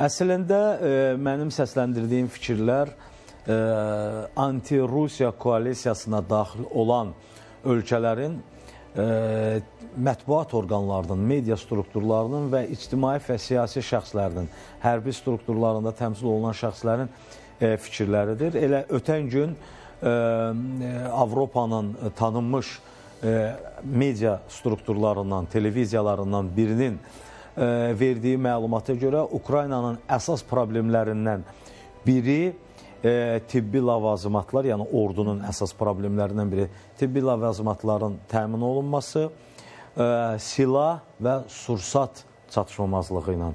Əslində e, mənim səsləndirdiyim fikirlər e, anti-Rusiya koalisiyasına daxil olan ölkələrin e, mətbuat orqanlarının, media strukturlarının və ictimai və siyasi şəxslərinin, hərbi strukturlarında təmsil olunan şəxslərin e, fikirləridir. Elə ötən gün e, Avropanın tanınmış e, media strukturlarından, televiziyalarından birinin e, verdiyi məlumata görə Ukraynanın əsas problemlərindən biri e, tibbi lavazımatlar, yəni ordunun əsas problemlərindən biri tibbi lavazımatların təmin olunması, e, silah və sursat çatışmamazlığı ilə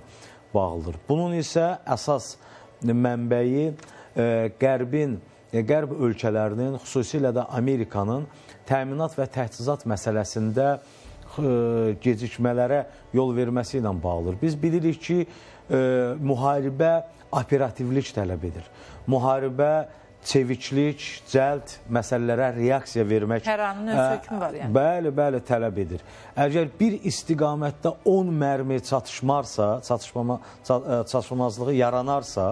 bağlıdır. Bunun isə əsas mənbəyi e, Qərbin, e, Qərb ölkələrinin, xüsusilə də Amerikanın təminat və təchizat məsələsində e, gecikmələrə yol verməsi ilə bağlıdır. Biz bilirik ki, e, müharibə operativlik tələb edir. Müharibə çeviklik, cəld məsələlərə reaksiya vermək hər anın öz hökmü var yəni. Bəli, bəli, tələb edir. Əgər bir istiqamətdə 10 mərmi çatışmarsa, çatışmama çatışmamazlığı yaranarsa,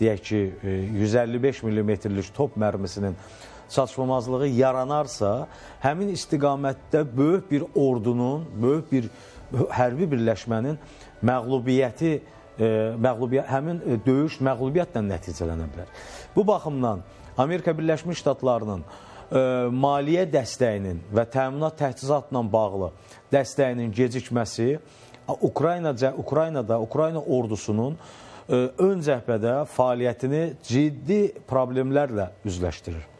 deyək ki, 155 mm-lik top mərmisinin çatışmamazlığı yaranarsa, həmin istiqamətdə böyük bir ordunun, böyük bir hərbi birləşmənin məğlubiyyəti e, məğlubiyyət həmin e, döyüş məğlubiyyətlə nəticələnə bilər. Bu baxımdan Amerika Birləşmiş Ştatlarının e, maliyyə dəstəyinin və təminat təchizatla bağlı dəstəyinin gecikməsi Ukrayna Ukraynada Ukrayna ordusunun ön cəbhədə fəaliyyətini ciddi problemlərlə üzləşdirir.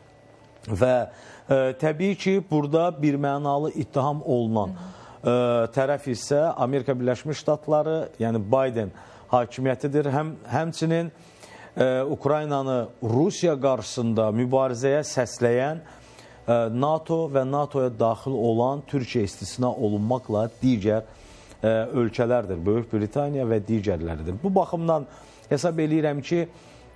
Və ə, e, təbii ki, burada bir mənalı ittiham olunan ə, e, tərəf isə Amerika Birləşmiş Ştatları, yəni Biden hakimiyyətidir. Həm həmçinin ə, e, Ukraynanı Rusiya qarşısında mübarizəyə səsləyən ə, NATO və NATO-ya daxil olan Türkiyə istisna olunmaqla digər ə, ölkələrdir. Böyük Britaniya və digərləridir. Bu baxımdan hesab eləyirəm ki,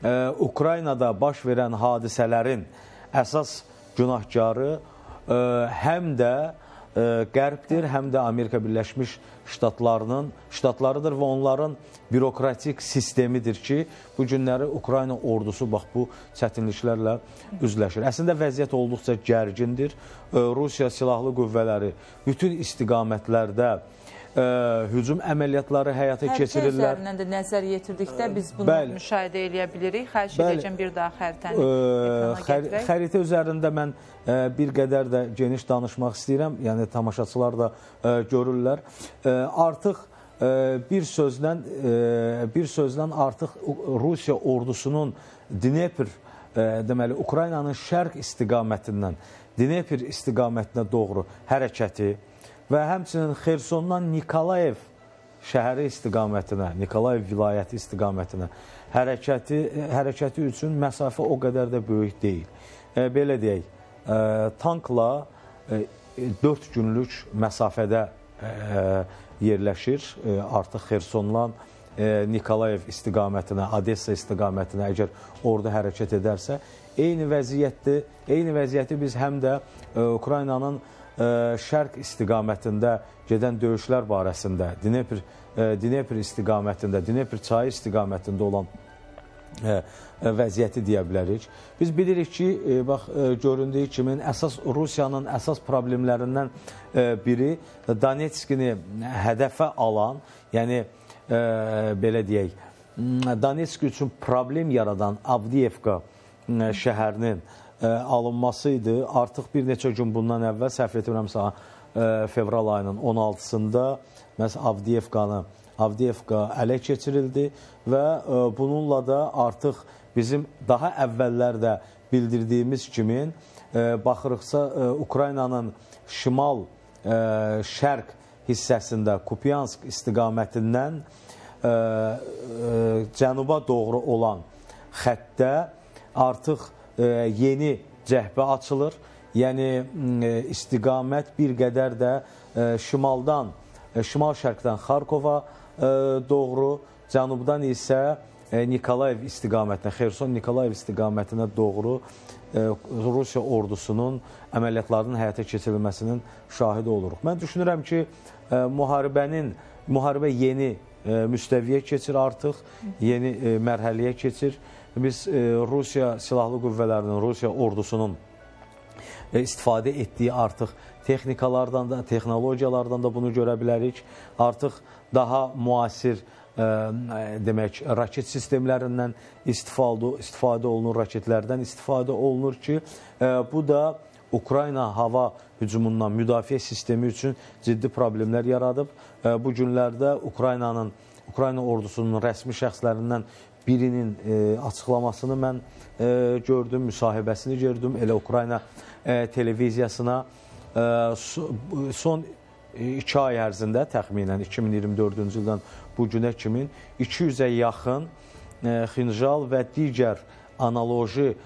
ə, Ukraynada baş verən hadisələrin əsas günahkarı e, həm də e, Qərbdir, həm də Amerika Birləşmiş Ştatlarının ştatlarıdır və onların bürokratik sistemidir ki, bu günləri Ukrayna ordusu bax bu çətinliklərlə üzləşir. Əslində vəziyyət olduqca gərgindir. E, Rusiya silahlı qüvvələri bütün istiqamətlərdə ə, hücum əməliyyatları həyata Xəritə keçirirlər. üzərindən də nəzər yetirdikdə biz bunu Bəli. müşahidə edə bilirik. Xahiş Bəli. edəcəm bir daha xəritəni Ə, xər gətirək. xəritə üzərində mən ə, bir qədər də geniş danışmaq istəyirəm. Yəni tamaşaçılar da ə, görürlər. Ə, artıq ə, bir sözlə ə, bir sözlə artıq Rusiya ordusunun Dnepr ə, deməli Ukraynanın şərq istiqamətindən Dnepr istiqamətinə doğru hərəkəti və həmçinin Xersondan Nikolayev şəhəri istiqamətinə, Nikolayev vilayəti istiqamətinə hərəkəti hərəkəti üçün məsafə o qədər də böyük deyil. E, belə deyək, e, tankla e, 4 günlük məsafədə e, yerləşir. E, artıq Xersondan e, Nikolayev istiqamətinə, Odessa istiqamətinə əgər orada hərəkət edərsə, eyni vəziyyətdə, eyni vəziyyəti biz həm də e, Ukraynanın ə, şərq istiqamətində gedən döyüşlər barəsində, Dnepr, Dnepr istiqamətində, Dnepr çayı istiqamətində olan vəziyyəti deyə bilərik. Biz bilirik ki, bax göründüyü kimi əsas Rusiyanın əsas problemlərindən biri Donetskini hədəfə alan, yəni belə deyək, Donetsk üçün problem yaradan Avdiyevka şəhərinin alınması idi. Artıq bir neçə gün bundan əvvəl səhv etmirəmsə ə, fevral ayının 16-sında məhz Avdiyevkanı Avdiyevka ələ keçirildi və ə, bununla da artıq bizim daha əvvəllər də bildirdiyimiz kimi baxırıqsa Ukraynanın şimal şərq hissəsində Kupyansk istiqamətindən cənuba doğru olan xəttdə artıq e, yeni cəhbə açılır. Yəni e, istiqamət bir qədər də e, şimaldan, e, şimal-şərqdən Xarkova doğru, cənubdan isə Nikolayev istiqamətinə, Xerson Nikolayev istiqamətinə doğru Rusiya ordusunun əməliyyatlarının həyata keçirilməsinin şahidi oluruq. Mən düşünürəm ki, müharibənin müharibə yeni müstəviyə keçir artıq, yeni mərhələyə keçir. Biz e, Rusiya silahlı qüvvələrinin, Rusiya ordusunun e, istifadə etdiyi artıq texnikalardan da, texnologiyalardan da bunu görə bilərik. Artıq daha müasir ə, demək raket sistemlərindən istifadə istifadə olunur, raketlərdən istifadə olunur ki, bu da Ukrayna hava hücumundan müdafiə sistemi üçün ciddi problemlər yaradıb. Bu günlərdə Ukraynanın Ukrayna ordusunun rəsmi şəxslərindən birinin e, açıqlamasını mən e, gördüm, müsahibəsini gördüm. Elə Ukrayna e, televiziyasına e, son iki ay ərzində təxminən 2024-cü ildən bu günə kimi 200-ə yaxın e, xinjal və digər analoji e,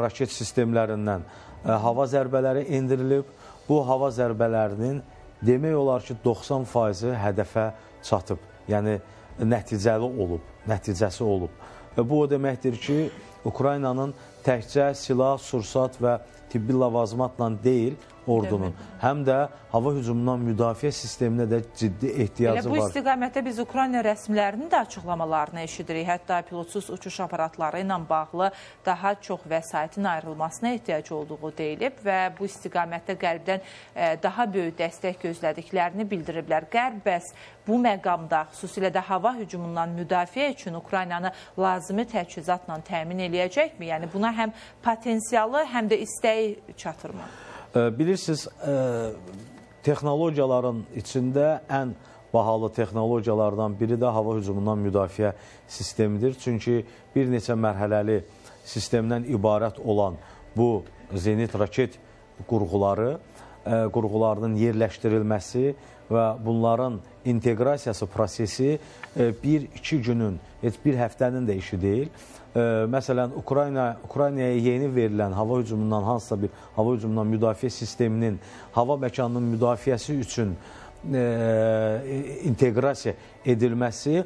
raket sistemlərindən e, hava zərbələri endirilib. Bu hava zərbələrinin demək olar ki, 90 faizi hədəfə çatıb. Yəni nəticəli olub, nəticəsi olub. Bu o deməkdir ki, Ukraynanın təkcə silah, sursat və tibbi lavazımatla deyil, ordunun, Demək. həm də hava hücumundan müdafiə sisteminə də ciddi ehtiyacı Elə bu var. Bu istiqamətdə biz Ukrayna rəsmilərinin də açıqlamalarını eşidirik. Hətta pilotsuz uçuş aparatları ilə bağlı daha çox vəsaitin ayrılmasına ehtiyac olduğu deyilib və bu istiqamətdə qərbdən e, daha böyük dəstək gözlədiklərini bildiriblər. Qərb bəs bu məqamda, xüsusilə də hava hücumundan müdafiə üçün Ukraynanı lazımi təchizatla təmin eləyəcəkmi? Yəni buna həm potensialı, həm də istəyi çatırmı? Bilirsiniz, texnologiyaların içində ən bahalı texnologiyalardan biri də hava hücumundan müdafiə sistemidir. Çünki bir neçə mərhələli sistemdən ibarət olan bu zenit raket qurğuları, qurğularının yerləşdirilməsi və bunların inteqrasiyası prosesi bir-iki günün, heç bir həftənin də işi deyil. Məsələn, Ukrayna Ukraynaya yeni verilən hava hücumundan hansısa bir hava hücumundan müdafiə sisteminin hava məkanının müdafiəsi üçün e, inteqrasiya edilməsi e,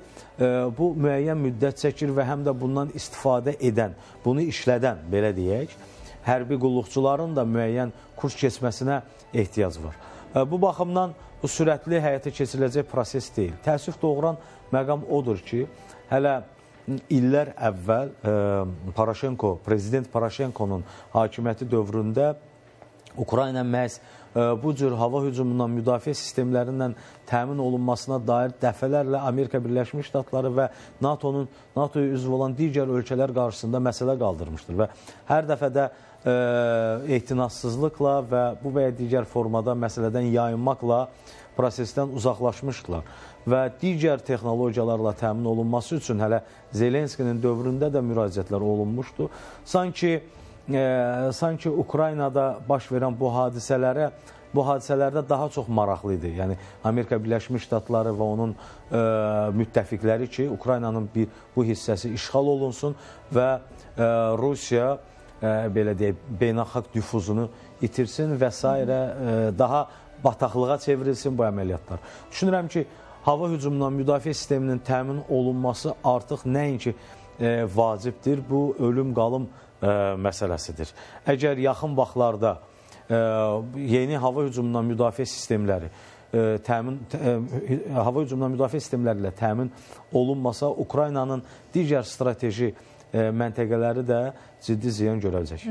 bu müəyyən müddət çəkir və həm də bundan istifadə edən, bunu işlədən, belə deyək, hərbi qulluqçuların da müəyyən kurs keçməsinə ehtiyac var. E, bu baxımdan bu sürətli həyata keçiriləcək proses deyil. Təəssüf doğuran məqam odur ki, hələ illər əvvəl e, Paraşenko, prezident Paraşenkonun hakimiyyəti dövründə Ukrayna məhz bu cür hava hücumundan müdafiə sistemlərindən təmin olunmasına dair dəfələrlə Amerika Birləşmiş Ştatları və NATO-nun NATO-ya üzv olan digər ölkələr qarşısında məsələ qaldırmışdır və hər dəfə də e, ehtinatsızlıqla və bu və ya digər formada məsələdən yayınmaqla prosesdən uzaqlaşmışdılar və digər texnologiyalarla təmin olunması üçün hələ Zelenskinin dövründə də müraciətlər olunmuşdu. Sanki e, sanki Ukraynada baş verən bu hadisələrə bu hadisələrdə daha çox maraqlı idi. Yəni Amerika Birləşmiş Ştatları və onun e, müttəfiqləri ki, Ukraynanın bir bu hissəsi işğal olunsun və e, Rusiya e, belə deyək, beynəlxalq nüfuzunu itirsin və s. E, daha bataqlığa çevrilsin bu əməliyyatlar. Düşünürəm ki, hava hücumundan müdafiə sisteminin təmin olunması artıq nəinki e, vacibdir, bu ölüm-qalım e, məsələsidir. Əgər yaxın vaxtlarda e, yeni hava hücumundan müdafiə sistemləri e, təmin e, hava hücumundan müdafiə sistemləri ilə təmin olunmasa, Ukraynanın digər strateji e, məntəqələri də ciddi ziyan görəcək.